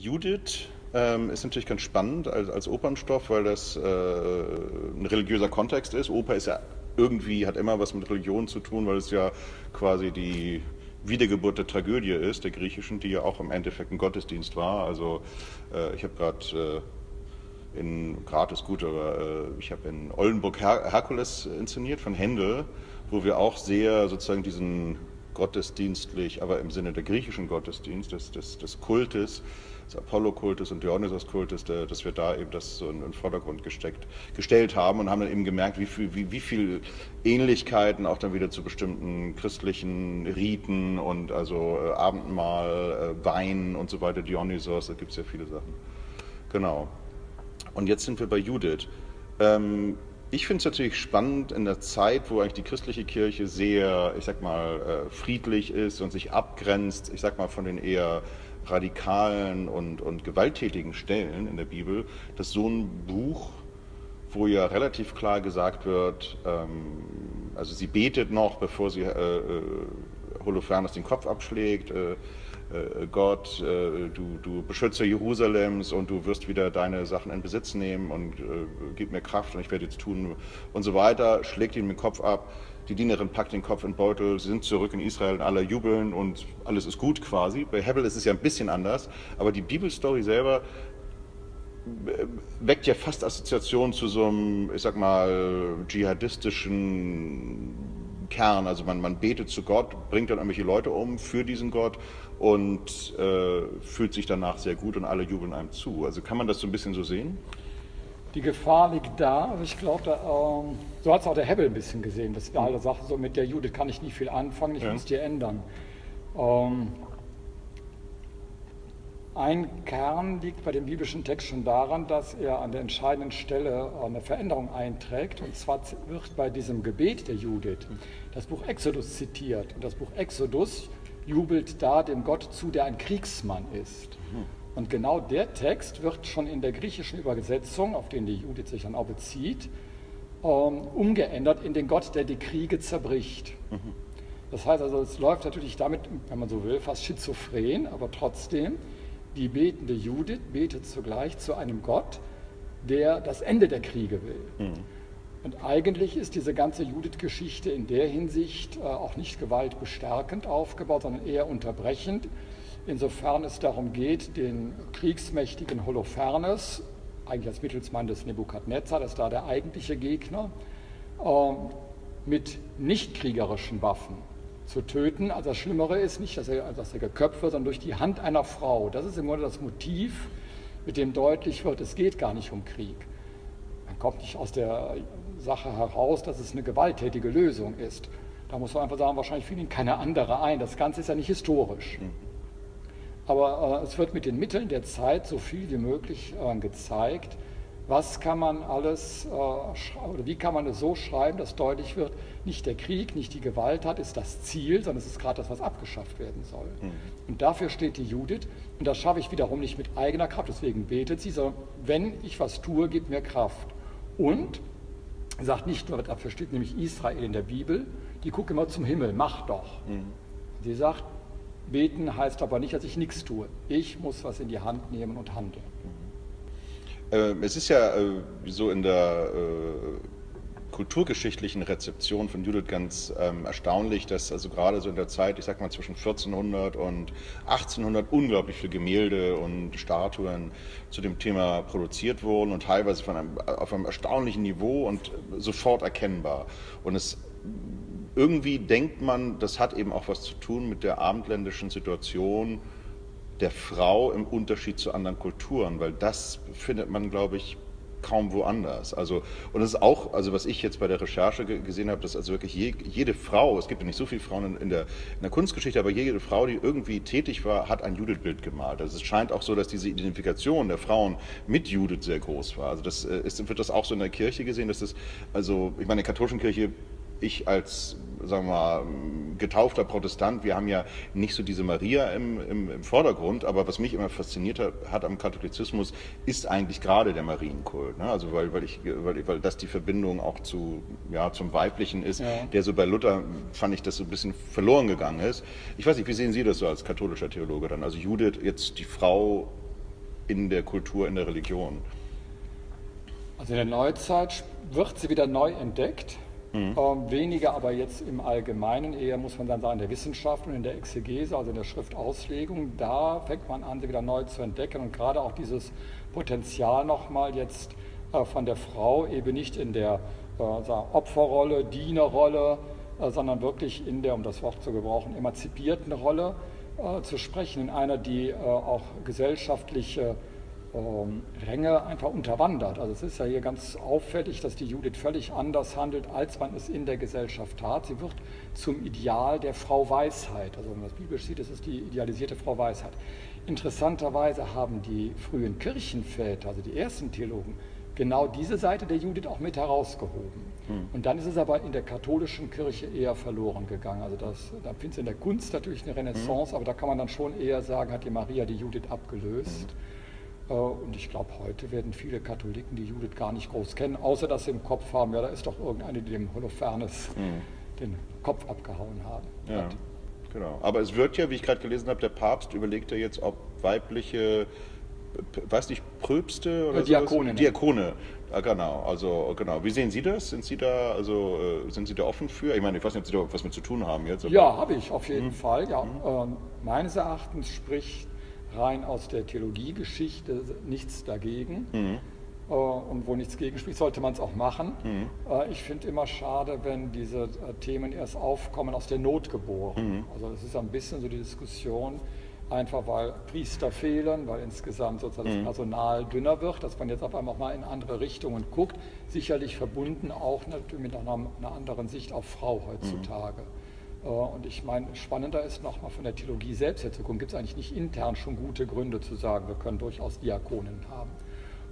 Judith ähm, ist natürlich ganz spannend als, als Opernstoff, weil das äh, ein religiöser Kontext ist. Oper ist ja irgendwie, hat immer was mit Religion zu tun, weil es ja quasi die Wiedergeburt der Tragödie ist, der griechischen, die ja auch im Endeffekt ein Gottesdienst war. Also äh, ich habe gerade äh, in ist gut, aber äh, ich habe in Oldenburg Her Herkules inszeniert von Händel, wo wir auch sehr sozusagen diesen gottesdienstlich, aber im Sinne der griechischen Gottesdienst, des, des, des Kultes, des Apollo-Kultes und Dionysos-Kultes, dass wir da eben das so in den Vordergrund gesteckt, gestellt haben und haben dann eben gemerkt, wie viel, wie, wie viel Ähnlichkeiten auch dann wieder zu bestimmten christlichen Riten und also äh, Abendmahl, äh, Wein und so weiter, Dionysos, da gibt es ja viele Sachen. Genau. Und jetzt sind wir bei Judith. Ähm, ich finde es natürlich spannend in der Zeit, wo eigentlich die christliche Kirche sehr, ich sag mal, äh, friedlich ist und sich abgrenzt, ich sag mal, von den eher radikalen und, und gewalttätigen Stellen in der Bibel, dass so ein Buch, wo ja relativ klar gesagt wird, ähm, also sie betet noch, bevor sie äh, äh, Holofernes den Kopf abschlägt, äh, äh, Gott, äh, du, du Beschützer Jerusalems und du wirst wieder deine Sachen in Besitz nehmen und äh, gib mir Kraft und ich werde jetzt tun und so weiter, schlägt ihm den Kopf ab. Die Dienerin packt den Kopf in den Beutel, sie sind zurück in Israel und alle jubeln und alles ist gut quasi. Bei Hebel ist es ja ein bisschen anders, aber die Bibelstory selber weckt ja fast Assoziationen zu so einem, ich sag mal, dschihadistischen Kern. Also man, man betet zu Gott, bringt dann irgendwelche Leute um für diesen Gott und äh, fühlt sich danach sehr gut und alle jubeln einem zu. Also kann man das so ein bisschen so sehen? Die Gefahr liegt da, aber ich glaube, ähm, so hat es auch der Hebel ein bisschen gesehen, dass wir alle sagen, so mit der Judith kann ich nicht viel anfangen, ich ja. muss die ändern. Ähm, ein Kern liegt bei dem biblischen Text schon daran, dass er an der entscheidenden Stelle eine Veränderung einträgt. Und zwar wird bei diesem Gebet der Judith das Buch Exodus zitiert. Und das Buch Exodus jubelt da dem Gott zu, der ein Kriegsmann ist. Und genau der Text wird schon in der griechischen Übersetzung, auf den die Judith sich dann auch bezieht, ähm, umgeändert in den Gott, der die Kriege zerbricht. Das heißt also, es läuft natürlich damit, wenn man so will, fast schizophren, aber trotzdem, die betende Judith betet zugleich zu einem Gott, der das Ende der Kriege will. Mhm. Und eigentlich ist diese ganze Judith-Geschichte in der Hinsicht äh, auch nicht gewaltbestärkend aufgebaut, sondern eher unterbrechend, insofern es darum geht, den kriegsmächtigen Holofernes, eigentlich als Mittelsmann des Nebukadnezar, das ist da der eigentliche Gegner, äh, mit nichtkriegerischen Waffen zu töten. Also das Schlimmere ist nicht, dass er, dass er geköpft wird, sondern durch die Hand einer Frau. Das ist im Grunde das Motiv, mit dem deutlich wird, es geht gar nicht um Krieg. Man kommt nicht aus der Sache heraus, dass es eine gewalttätige Lösung ist. Da muss man einfach sagen, wahrscheinlich fiel Ihnen keine andere ein. Das Ganze ist ja nicht historisch. Mhm. Aber äh, es wird mit den Mitteln der Zeit so viel wie möglich äh, gezeigt, was kann man alles, äh, oder wie kann man es so schreiben, dass deutlich wird, nicht der Krieg, nicht die Gewalt hat, ist das Ziel, sondern es ist gerade das, was abgeschafft werden soll. Mhm. Und dafür steht die Judith. Und das schaffe ich wiederum nicht mit eigener Kraft, deswegen betet sie, sondern wenn ich was tue, gib mir Kraft. Und sagt nicht nur, dafür steht nämlich Israel in der Bibel, die guckt immer zum Himmel, mach doch. Mhm. Sie sagt, beten heißt aber nicht, dass ich nichts tue. Ich muss was in die Hand nehmen und handeln. Mhm. Äh, es ist ja äh, so in der äh, kulturgeschichtlichen Rezeption von Judith ganz ähm, erstaunlich, dass also gerade so in der Zeit, ich sag mal zwischen 1400 und 1800 unglaublich viele Gemälde und Statuen zu dem Thema produziert wurden und teilweise von einem, auf einem erstaunlichen Niveau und sofort erkennbar. Und es irgendwie denkt man, das hat eben auch was zu tun mit der abendländischen Situation der Frau im Unterschied zu anderen Kulturen, weil das findet man, glaube ich, kaum woanders. Also, und es ist auch, also was ich jetzt bei der Recherche gesehen habe, dass also wirklich je, jede Frau, es gibt ja nicht so viele Frauen in, in, der, in der Kunstgeschichte, aber jede Frau, die irgendwie tätig war, hat ein Judith-Bild gemalt. Also es scheint auch so, dass diese Identifikation der Frauen mit Judith sehr groß war. Also das äh, ist, wird das auch so in der Kirche gesehen, dass das, also ich meine, in der katholischen Kirche ich als sagen wir mal, getaufter Protestant, wir haben ja nicht so diese Maria im, im, im Vordergrund, aber was mich immer fasziniert hat, hat, am Katholizismus, ist eigentlich gerade der Marienkult. Ne? Also weil, weil, ich, weil, weil das die Verbindung auch zu, ja, zum Weiblichen ist, ja. der so bei Luther, fand ich, das so ein bisschen verloren gegangen ist. Ich weiß nicht, wie sehen Sie das so als katholischer Theologe dann? Also Judith, jetzt die Frau in der Kultur, in der Religion? Also in der Neuzeit wird sie wieder neu entdeckt. Mhm. Ähm, weniger aber jetzt im Allgemeinen, eher muss man dann sagen, in der Wissenschaft und in der Exegese, also in der Schriftauslegung, da fängt man an, sie wieder neu zu entdecken und gerade auch dieses Potenzial nochmal jetzt äh, von der Frau eben nicht in der äh, Opferrolle, Dienerrolle, äh, sondern wirklich in der, um das Wort zu gebrauchen, emanzipierten Rolle äh, zu sprechen, in einer, die äh, auch gesellschaftliche Ränge einfach unterwandert. Also es ist ja hier ganz auffällig, dass die Judith völlig anders handelt, als man es in der Gesellschaft tat. Sie wird zum Ideal der Frau Weisheit. Also wenn man das biblisch sieht, ist es die idealisierte Frau Weisheit. Interessanterweise haben die frühen Kirchenväter, also die ersten Theologen, genau diese Seite der Judith auch mit herausgehoben. Hm. Und dann ist es aber in der katholischen Kirche eher verloren gegangen. Also das, da findet es in der Kunst natürlich eine Renaissance, hm. aber da kann man dann schon eher sagen, hat die Maria die Judith abgelöst. Hm. Äh, und ich glaube, heute werden viele Katholiken die Judith gar nicht groß kennen, außer dass sie im Kopf haben, ja, da ist doch irgendeine, die dem Holofernes mhm. den Kopf abgehauen haben. Ja, hat. genau. Aber es wird ja, wie ich gerade gelesen habe, der Papst überlegt ja jetzt, ob weibliche, weiß nicht, Pröbste oder Diakone. Diakone. Ja, genau, also genau. Wie sehen Sie das? Sind Sie da, also äh, sind Sie da offen für? Ich meine, ich weiß nicht, ob Sie da was mit zu tun haben jetzt. Ja, habe ich auf jeden mhm. Fall. Ja, mhm. ähm, meines Erachtens spricht rein aus der Theologiegeschichte nichts dagegen. Mhm. Äh, und wo nichts gegen spricht, sollte man es auch machen. Mhm. Äh, ich finde immer schade, wenn diese äh, Themen erst aufkommen, aus der Not geboren. Mhm. Also das ist ein bisschen so die Diskussion, einfach weil Priester fehlen, weil insgesamt sozusagen das mhm. Personal dünner wird, dass man jetzt auf einmal mal in andere Richtungen guckt. Sicherlich verbunden auch mit einer, einer anderen Sicht auf Frau heutzutage. Äh, und ich meine, spannender ist nochmal von der Theologie selbst her zu gucken, gibt es eigentlich nicht intern schon gute Gründe zu sagen, wir können durchaus Diakonen haben.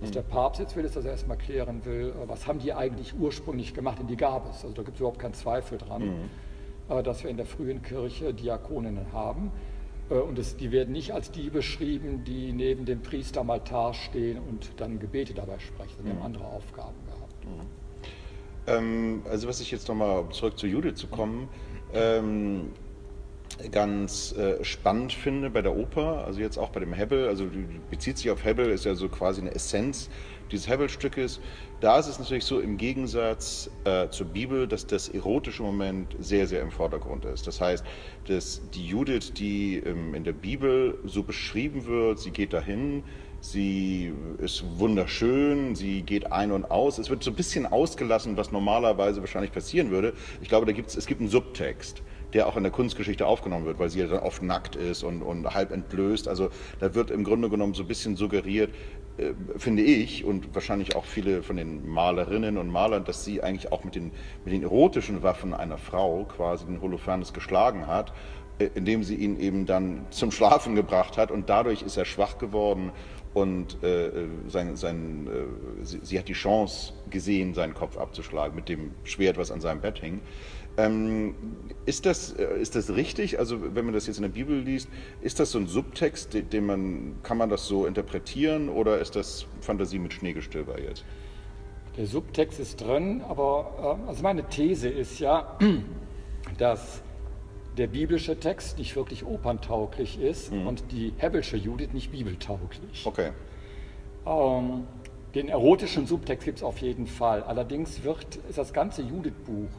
Was mhm. der Papst jetzt will, ist, dass er erstmal klären will, äh, was haben die eigentlich ursprünglich gemacht, und die gab es. Also da gibt es überhaupt keinen Zweifel dran, mhm. Äh, dass wir in der frühen Kirche Diakoninnen haben. Und es, die werden nicht als die beschrieben, die neben dem Priester am Altar stehen und dann Gebete dabei sprechen. Die mhm. haben andere Aufgaben gehabt. Mhm. Ähm, also was ich jetzt nochmal zurück zu Judith zu kommen, ähm, ganz äh, spannend finde bei der Oper, also jetzt auch bei dem Hebbel, also bezieht sich auf Hebbel, ist ja so quasi eine Essenz dieses Hebbelstückes. Da ist es natürlich so im Gegensatz äh, zur Bibel, dass das erotische Moment sehr, sehr im Vordergrund ist. Das heißt, dass die Judith, die ähm, in der Bibel so beschrieben wird, sie geht dahin, Sie ist wunderschön, sie geht ein und aus. Es wird so ein bisschen ausgelassen, was normalerweise wahrscheinlich passieren würde. Ich glaube, da gibt's, es gibt einen Subtext, der auch in der Kunstgeschichte aufgenommen wird, weil sie ja dann oft nackt ist und, und halb entblößt. Also da wird im Grunde genommen so ein bisschen suggeriert, äh, finde ich, und wahrscheinlich auch viele von den Malerinnen und Malern, dass sie eigentlich auch mit den, mit den erotischen Waffen einer Frau quasi den Holofernes geschlagen hat äh, indem sie ihn eben dann zum Schlafen gebracht hat und dadurch ist er schwach geworden und äh, sein, sein, äh, sie, sie, hat die Chance gesehen, seinen Kopf abzuschlagen mit dem Schwert, was an seinem Bett hing. Ähm, ist, das, äh, ist das richtig? Also wenn man das jetzt in der Bibel liest, ist das so ein Subtext, den, den man, kann man das so interpretieren oder ist das Fantasie mit Schneegestöber jetzt? Der Subtext ist drin, aber äh, also meine These ist ja, dass der biblische Text nicht wirklich operntauglich ist mhm. und die Hebbelsche Judith nicht bibeltauglich. Okay. Ähm, den erotischen Subtext gibt es auf jeden Fall. Allerdings wird, ist das ganze Judith-Buch,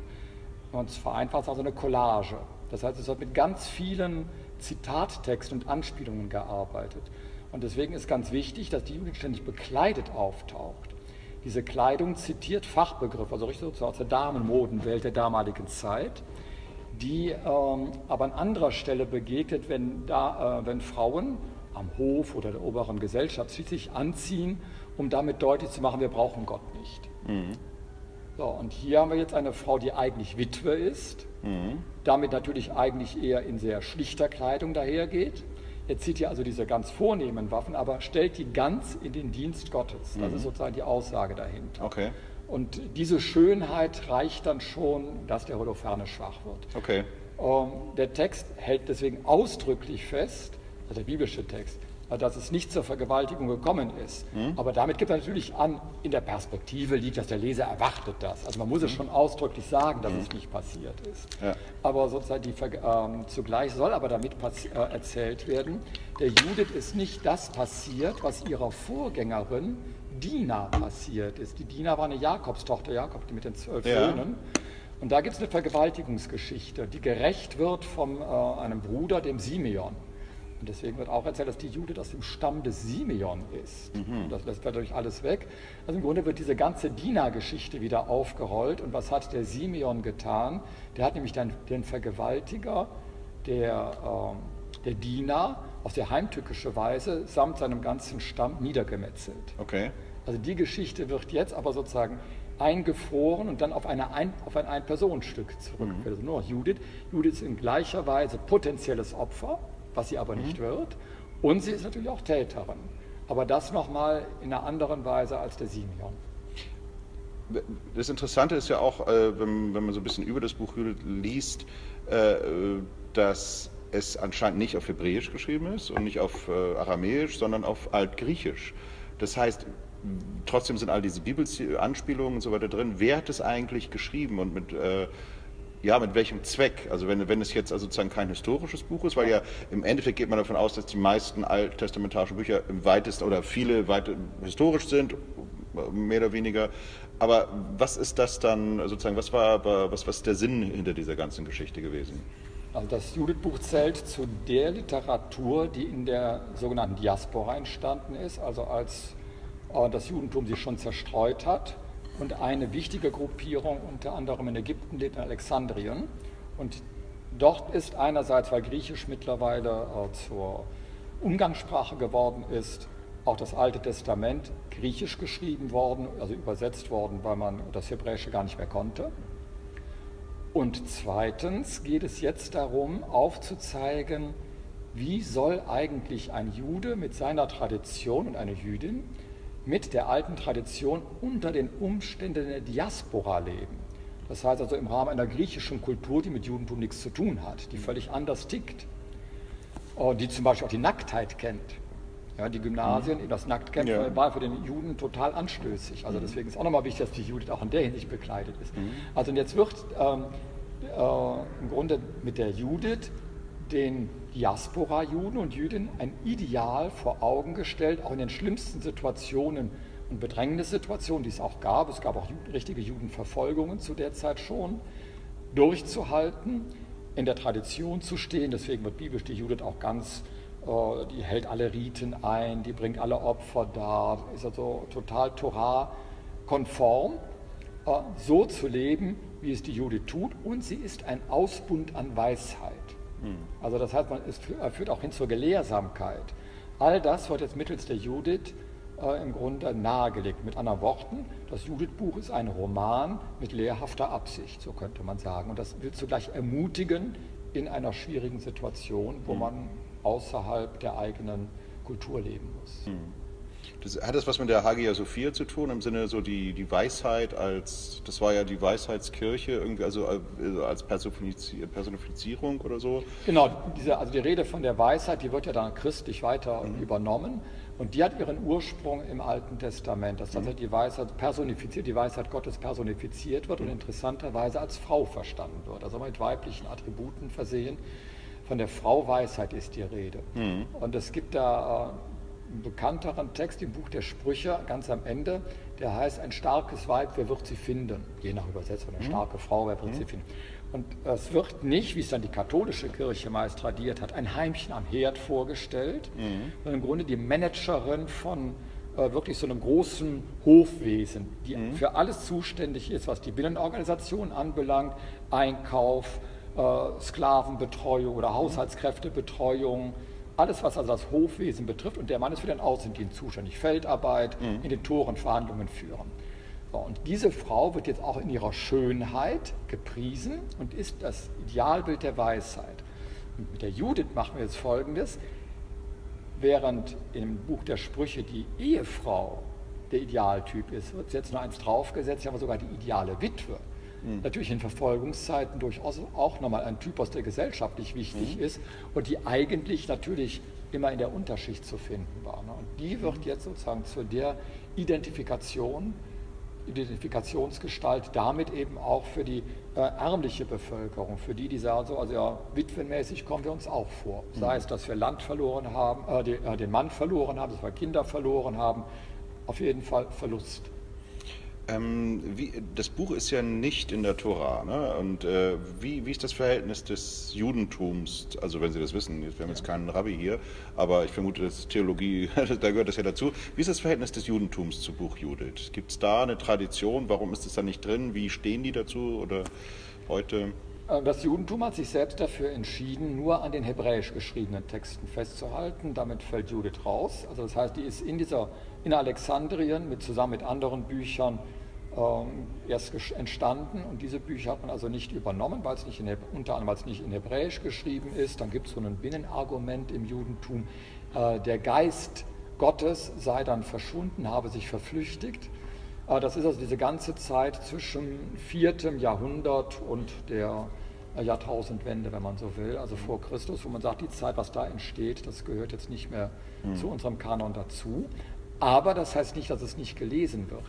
wenn man es vereinfacht, also eine Collage. Das heißt, es wird mit ganz vielen Zitattexten und Anspielungen gearbeitet. Und deswegen ist ganz wichtig, dass die Judith ständig bekleidet auftaucht. Diese Kleidung zitiert Fachbegriffe, also richtig aus der Damenmodenwelt der damaligen Zeit die ähm, aber an anderer Stelle begegnet, wenn, da, äh, wenn Frauen am Hof oder der oberen Gesellschaft sich anziehen, um damit deutlich zu machen, wir brauchen Gott nicht. Mhm. So, und hier haben wir jetzt eine Frau, die eigentlich Witwe ist, mhm. damit natürlich eigentlich eher in sehr schlichter Kleidung dahergeht. Jetzt zieht hier also diese ganz vornehmen Waffen, aber stellt die ganz in den Dienst Gottes. Das mhm. ist sozusagen die Aussage dahinter. Okay. Und diese Schönheit reicht dann schon, dass der Holopherne schwach wird. Okay. Ähm, der Text hält deswegen ausdrücklich fest, also der biblische Text, dass es nicht zur Vergewaltigung gekommen ist. Mhm. Aber damit gibt er natürlich an, in der Perspektive liegt das, der Leser erwartet das. Also man muss mhm. es schon ausdrücklich sagen, dass mhm. es nicht passiert ist. Ja. Aber sozusagen die, ähm, zugleich soll aber damit äh, erzählt werden, der Judith ist nicht das passiert, was ihrer Vorgängerin Dina passiert ist. Die Dina war eine Jakobstochter, Jakob die mit den zwölf ja. Söhnen. Und da gibt es eine Vergewaltigungsgeschichte, die gerecht wird von äh, einem Bruder, dem Simeon. Und deswegen wird auch erzählt, dass die Judith aus dem Stamm des Simeon ist. Mhm. Das lässt dadurch alles weg. Also im Grunde wird diese ganze Dina-Geschichte wieder aufgerollt. Und was hat der Simeon getan? Der hat nämlich dann den Vergewaltiger der, äh, der Dina auf sehr heimtückische Weise samt seinem ganzen Stamm niedergemetzelt. Okay. Also die Geschichte wird jetzt aber sozusagen eingefroren und dann auf, eine ein, auf ein Ein-Personenstück zurückgeführt. Mhm. Also nur Judith. Judith ist in gleicher Weise potenzielles Opfer was sie aber nicht mhm. wird. Und sie ist natürlich auch Täterin. Aber das nochmal in einer anderen Weise als der Simeon. Das Interessante ist ja auch, äh, wenn, man so ein bisschen über das Buch liest, äh, dass es anscheinend nicht auf Hebräisch geschrieben ist und nicht auf äh, Aramäisch, sondern auf Altgriechisch. Das heißt, trotzdem sind all diese Bibelanspielungen und so weiter drin. Wer hat es eigentlich geschrieben und mit ja, mit welchem Zweck? Also wenn, wenn es jetzt also sozusagen kein historisches Buch ist, weil ja im Endeffekt geht man davon aus, dass die meisten alttestamentarischen Bücher im weitesten oder viele weit historisch sind, mehr oder weniger. Aber was ist das dann sozusagen, was war, was, was der Sinn hinter dieser ganzen Geschichte gewesen? Also das Judith-Buch zählt zu der Literatur, die in der sogenannten Diaspora entstanden ist, also als äh, das Judentum sich schon zerstreut hat und eine wichtige Gruppierung unter anderem in Ägypten lebt, in Alexandrien. Und dort ist einerseits, weil Griechisch mittlerweile äh, zur Umgangssprache geworden ist, auch das Alte Testament griechisch geschrieben worden, also übersetzt worden, weil man das Hebräische gar nicht mehr konnte. Und zweitens geht es jetzt darum, aufzuzeigen, wie soll eigentlich ein Jude mit seiner Tradition und eine Jüdin mit der alten Tradition unter den Umständen der Diaspora leben. Das heißt also im Rahmen einer griechischen Kultur, die mit Judentum nichts zu tun hat, die völlig anders tickt, äh, die zum Beispiel auch die Nacktheit kennt. Ja, die Gymnasien, mhm. das Nacktcamp ja. war für den Juden total anstößig. Also mhm. deswegen ist auch nochmal wichtig, dass die Judith auch in der Hinsicht bekleidet ist. Mhm. Also jetzt wird ähm, äh, im Grunde mit der Judith den Diaspora-Juden und Jüdinnen ein Ideal vor Augen gestellt, auch in den schlimmsten Situationen und Bedrängnissituationen, die es auch gab. Es gab auch richtige Judenverfolgungen zu der Zeit schon, durchzuhalten, in der Tradition zu stehen. Deswegen wird biblisch die Judith auch ganz, äh, die hält alle Riten ein, die bringt alle Opfer dar, ist also total Torah-konform, äh, so zu leben, wie es die Judith tut. Und sie ist ein Ausbund an Weisheit. Also das heißt, man, es führt auch hin zur Gelehrsamkeit. All das wird jetzt mittels der Judith äh, im Grunde nahegelegt. Mit anderen Worten, das Judith-Buch ist ein Roman mit lehrhafter Absicht, so könnte man sagen. Und das will zugleich ermutigen in einer schwierigen Situation, wo hm. man außerhalb der eigenen Kultur leben muss. Hm. Das, hat das was mit der Hagia Sophia zu tun, im Sinne so die, die Weisheit als, das war ja die Weisheitskirche, irgendwie also äh, als Personifizierung oder so? Genau, diese, also die Rede von der Weisheit, die wird ja dann christlich weiter mhm. übernommen. Und die hat ihren Ursprung im Alten Testament, dass also die Weisheit personifiziert, die Weisheit Gottes personifiziert wird mhm. und interessanterweise als Frau verstanden wird, also mit weiblichen Attributen versehen. Von der Frau Weisheit ist die Rede. Mhm. Und es gibt da äh, bekannteren Text im Buch der Sprüche, ganz am Ende, der heißt, ein starkes Weib, wer wird sie finden? Je nach Übersetzung, eine mhm. starke Frau, wer wird mhm. sie finden? Und es wird nicht, wie es dann die katholische Kirche meist tradiert hat, ein Heimchen am Herd vorgestellt, mhm. sondern im Grunde die Managerin von äh, wirklich so einem großen Hofwesen, die mhm. für alles zuständig ist, was die Binnenorganisation anbelangt, Einkauf, äh, Sklavenbetreuung oder Haushaltskräftebetreuung, alles, was also das Hofwesen betrifft. Und der Mann ist für den Außendienst zuständig, Feldarbeit, mhm. in den Toren Verhandlungen führen. So, und diese Frau wird jetzt auch in ihrer Schönheit gepriesen und ist das Idealbild der Weisheit. Und mit der Judith machen wir jetzt Folgendes. Während im Buch der Sprüche die Ehefrau der Idealtyp ist, wird jetzt nur eins draufgesetzt, aber sogar die ideale Witwe. Mhm. Natürlich in Verfolgungszeiten durchaus auch nochmal ein Typus, der gesellschaftlich wichtig mhm. ist und die eigentlich natürlich immer in der Unterschicht zu finden war. Ne? Und die wird jetzt sozusagen zu der Identifikation, Identifikationsgestalt, damit eben auch für die äh, ärmliche Bevölkerung, für die, die sagen so, also ja, witwenmäßig kommen wir uns auch vor. Sei es, dass wir Land verloren haben, äh, die, äh, den Mann verloren haben, dass wir Kinder verloren haben, auf jeden Fall Verlust. Ähm, wie, das Buch ist ja nicht in der Tora. Ne? Und äh, wie, wie, ist das Verhältnis des Judentums? Also wenn Sie das wissen, wir haben jetzt keinen Rabbi hier, aber ich vermute, dass Theologie, da gehört das ja dazu. Wie ist das Verhältnis des Judentums zu Buch Judith? Gibt es da eine Tradition? Warum ist es da nicht drin? Wie stehen die dazu oder heute? Äh, das Judentum hat sich selbst dafür entschieden, nur an den hebräisch geschriebenen Texten festzuhalten. Damit fällt Judith raus. Also das heißt, die ist in dieser in Alexandrien mit, zusammen mit anderen Büchern erst entstanden und diese Bücher hat man also nicht übernommen, weil es nicht in, unter anderem weil es nicht in Hebräisch geschrieben ist. Dann gibt es so ein Binnenargument im Judentum, äh, der Geist Gottes sei dann verschwunden, habe sich verflüchtigt. Äh, das ist also diese ganze Zeit zwischen 4. Jahrhundert und der Jahrtausendwende, wenn man so will, also vor Christus, wo man sagt, die Zeit, was da entsteht, das gehört jetzt nicht mehr mhm. zu unserem Kanon dazu. Aber das heißt nicht, dass es nicht gelesen wird.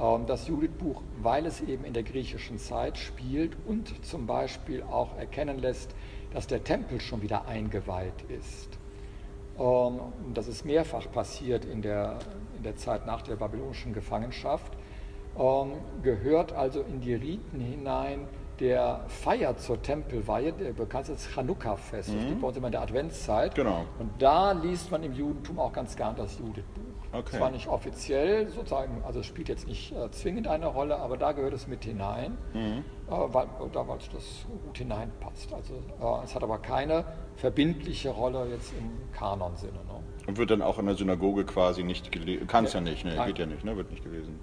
Ähm, das Judith-Buch, weil es eben in der griechischen Zeit spielt und zum Beispiel auch erkennen lässt, dass der Tempel schon wieder eingeweiht ist. Ähm, das ist mehrfach passiert in der, in der Zeit nach der babylonischen Gefangenschaft, ähm, gehört also in die Riten hinein der Feier zur Tempelweihe, der bekannt ist Chanukka-Fest, mhm. das gibt bei uns immer in der Adventszeit. Genau. Und da liest man im Judentum auch ganz gern das Judith-Buch. Okay. Zwar nicht offiziell sozusagen, also es spielt jetzt nicht äh, zwingend eine Rolle, aber da gehört es mit hinein, mhm. äh, weil, da weil das gut hineinpasst. Also äh, es hat aber keine verbindliche Rolle jetzt im Kanon-Sinne. Ne? Und wird dann auch in der Synagoge quasi nicht gelesen, kann es ja, ja, nicht, ne? geht ja nicht, ne? wird nicht gelesen.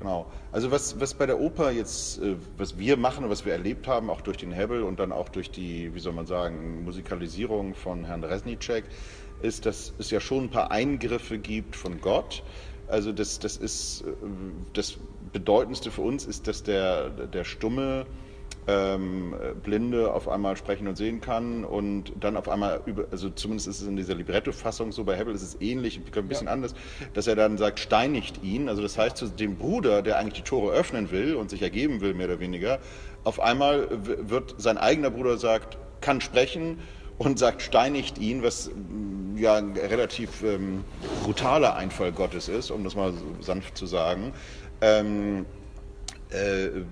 Genau. Also was, was bei der Oper jetzt, äh, was wir machen und was wir erlebt haben, auch durch den Hebel und dann auch durch die, wie soll man sagen, Musikalisierung von Herrn Resnicek, ist, dass es ja schon ein paar Eingriffe gibt von Gott. Also das, das ist äh, das Bedeutendste für uns ist, dass der, der stumme ähm, Blinde auf einmal sprechen und sehen kann und dann auf einmal, über, also zumindest ist es in dieser Libretto-Fassung so, bei Hebel ist es ähnlich, ein bisschen ja. anders, dass er dann sagt, steinigt ihn, also das heißt zu dem Bruder, der eigentlich die Tore öffnen will und sich ergeben will, mehr oder weniger, auf einmal wird sein eigener Bruder sagt, kann sprechen und sagt, steinigt ihn, was mm, ja ein relativ ähm, brutaler Einfall Gottes ist, um das mal sanft zu sagen. Ähm, äh,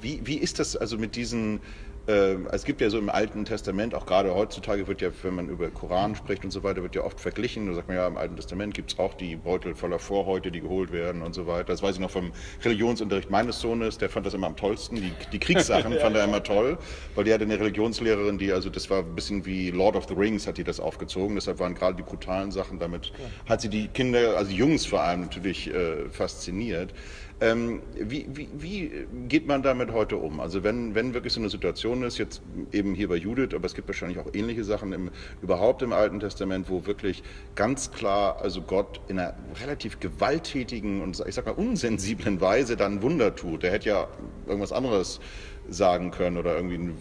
wie, wie ist das also mit diesen äh, es gibt ja so im Alten Testament, auch gerade heutzutage wird ja, wenn man über Koran spricht und so weiter, wird ja oft verglichen. Da sagt man ja, im Alten Testament gibt es auch die Beutel voller Vorhäute, die geholt werden und so weiter. Das weiß ich noch vom Religionsunterricht meines Sohnes, der fand das immer am tollsten. Die, die Kriegssachen fand er immer toll, weil die hatte eine Religionslehrerin, die, also das war ein bisschen wie Lord of the Rings, hat die das aufgezogen. Deshalb waren gerade die brutalen Sachen, damit hat sie die Kinder, also die Jungs vor allem natürlich äh, fasziniert. Ähm, wie, wie, wie, geht man damit heute um? Also wenn, wenn wirklich so eine Situation ist, jetzt eben hier bei Judith, aber es gibt wahrscheinlich auch ähnliche Sachen im, überhaupt im Alten Testament, wo wirklich ganz klar, also Gott in einer relativ gewalttätigen und ich sag mal unsensiblen Weise dann Wunder tut. Der hätte ja irgendwas anderes sagen können oder irgendwie ein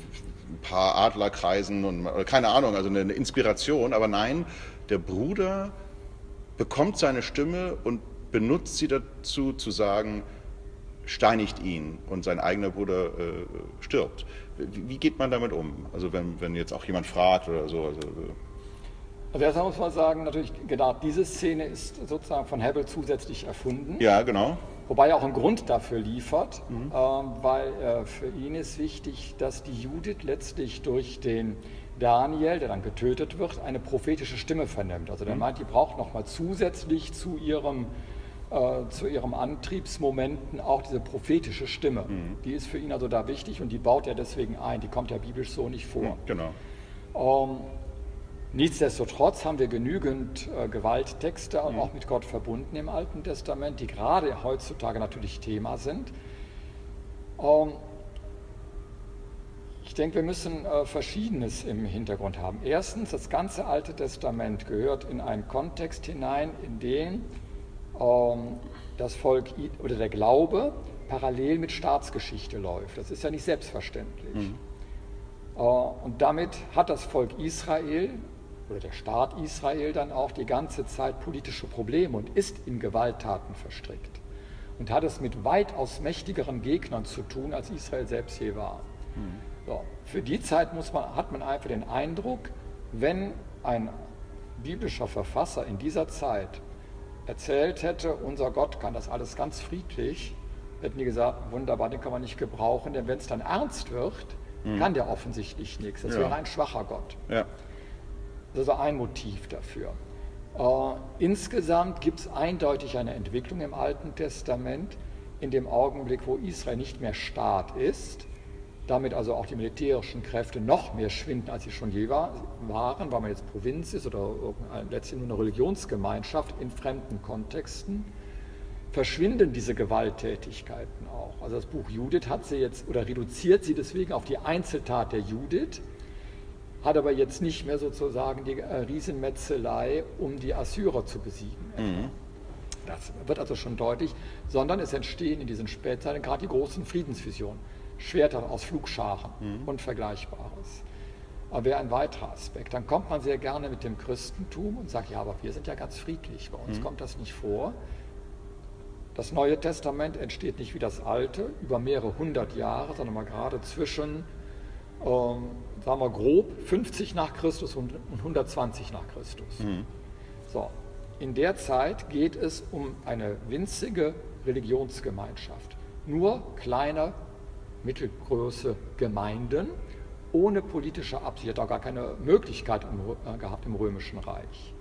paar Adler kreisen und keine Ahnung, also eine Inspiration, aber nein, der Bruder bekommt seine Stimme und benutzt sie dazu zu sagen, steinigt ihn und sein eigener Bruder äh, stirbt. Wie, wie, geht man damit um? Also wenn, wenn jetzt auch jemand fragt oder so. Also, äh. also erstmal muss man sagen, natürlich genau diese Szene ist sozusagen von Hebel zusätzlich erfunden. Ja, genau. Wobei er auch einen Grund dafür liefert, mhm. äh, weil äh, für ihn ist wichtig, dass die Judith letztlich durch den Daniel, der dann getötet wird, eine prophetische Stimme vernimmt. Also der mhm. meint, die braucht nochmal zusätzlich zu ihrem äh, zu ihrem Antriebsmomenten auch diese prophetische Stimme. Mhm. Die ist für ihn also da wichtig und die baut er deswegen ein. Die kommt ja biblisch so nicht vor. Genau. Ähm, nichtsdestotrotz haben wir genügend äh, Gewalttexte, mhm. auch mit Gott verbunden im Alten Testament, die gerade heutzutage natürlich Thema sind. Ähm, ich denke, wir müssen äh, Verschiedenes im Hintergrund haben. Erstens, das ganze Alte Testament gehört in einen Kontext hinein, in dem das Volk oder der Glaube parallel mit Staatsgeschichte läuft. Das ist ja nicht selbstverständlich. Mhm. Äh, und damit hat das Volk Israel oder der Staat Israel dann auch die ganze Zeit politische Probleme und ist in Gewalttaten verstrickt und hat es mit weitaus mächtigeren Gegnern zu tun, als Israel selbst je war. Mhm. So, für die Zeit muss man, hat man einfach den Eindruck, wenn ein biblischer Verfasser in dieser Zeit erzählt hätte, unser Gott kann das alles ganz friedlich, hätten die gesagt, wunderbar, den kann man nicht gebrauchen, denn wenn es dann ernst wird, mhm. kann der offensichtlich nichts. Das ja. wäre ein schwacher Gott. Ja. Das ist ein Motiv dafür. Äh, insgesamt gibt es eindeutig eine Entwicklung im Alten Testament, in dem Augenblick, wo Israel nicht mehr Staat ist, damit also auch die militärischen Kräfte noch mehr schwinden, als sie schon je war, waren, weil man jetzt Provinz ist oder letztlich nur eine Religionsgemeinschaft in fremden Kontexten, verschwinden diese Gewalttätigkeiten auch. Also das Buch Judith hat sie jetzt oder reduziert sie deswegen auf die Einzeltat der Judith, hat aber jetzt nicht mehr sozusagen die äh, Riesenmetzelei, um die Assyrer zu besiegen. Mhm. Das wird also schon deutlich, sondern es entstehen in diesen Spätzeiten gerade die großen Friedensvisionen. Schwerter aus Flugscharen mhm. und Vergleichbares. Aber wäre ein weiterer Aspekt. Dann kommt man sehr gerne mit dem Christentum und sagt, ja, aber wir sind ja ganz friedlich, bei uns mhm. kommt das nicht vor. Das Neue Testament entsteht nicht wie das Alte über mehrere hundert Jahre, sondern mal gerade zwischen, ähm, sagen wir grob, 50 nach Christus und 120 nach Christus. Mhm. So, in der Zeit geht es um eine winzige Religionsgemeinschaft. Nur kleiner mittelgroße Gemeinden ohne politische Absicht, hat auch gar keine Möglichkeit äh, gehabt im Römischen Reich.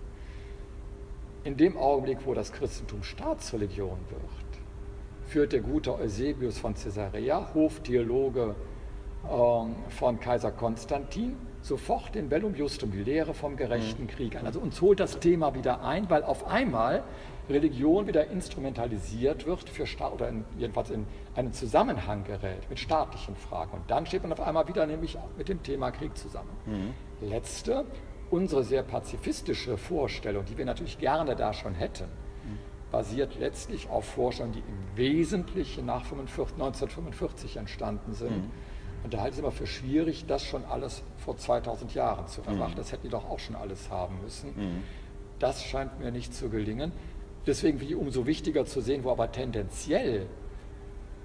In dem Augenblick, wo das Christentum Staatsreligion wird, führt der gute Eusebius von Caesarea, Hoftheologe ähm, von Kaiser Konstantin, sofort den Bellum Justum, die Lehre vom gerechten mhm. Krieg an. Also uns holt das Thema wieder ein, weil auf einmal Religion wieder instrumentalisiert wird für Staat oder in, jedenfalls in einen Zusammenhang gerät mit staatlichen Fragen. Und dann steht man auf einmal wieder nämlich mit dem Thema Krieg zusammen. Mhm. Letzte, unsere sehr pazifistische Vorstellung, die wir natürlich gerne da schon hätten, mhm. basiert letztlich auf Vorstellungen, die im Wesentlichen nach 45, 1945 entstanden sind. Mhm. Und da halte ich es immer für schwierig, das schon alles vor 2000 Jahren zu. Mhm. Das hätten die doch auch schon alles haben müssen. Mhm. Das scheint mir nicht zu gelingen. Deswegen finde ich umso wichtiger zu sehen, wo aber tendenziell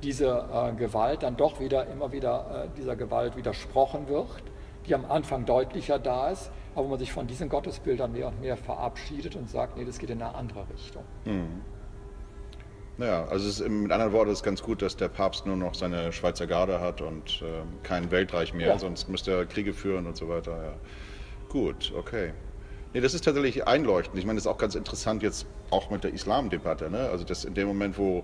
diese äh, Gewalt dann doch wieder immer wieder äh, dieser Gewalt widersprochen wird, die am Anfang deutlicher da ist, aber wo man sich von diesen Gottesbildern mehr und mehr verabschiedet und sagt, nee, das geht in eine andere Richtung. Mhm. Naja, also ist, mit anderen Worten ist es ganz gut, dass der Papst nur noch seine Schweizer Garde hat und äh, kein Weltreich mehr, ja. sonst müsste er Kriege führen und so weiter. Ja. Gut, okay. Nee, das ist tatsächlich einleuchtend. Ich meine, das ist auch ganz interessant jetzt auch mit der Islamdebatte. Ne? Also das in dem Moment, wo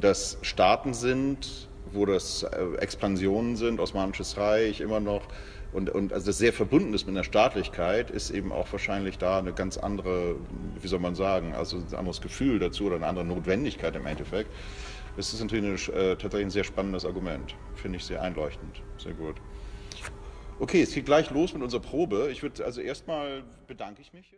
das Staaten sind, wo das äh, Expansionen sind, Osmanisches Reich immer noch und, und also das sehr verbunden ist mit der Staatlichkeit, ist eben auch wahrscheinlich da eine ganz andere, wie soll man sagen, also ein anderes Gefühl dazu oder eine andere Notwendigkeit im Endeffekt. Das ist natürlich ein, äh, tatsächlich ein sehr spannendes Argument. Finde ich sehr einleuchtend. Sehr gut. Okay, es geht gleich los mit unserer Probe. Ich würde also erstmal bedanke ich mich.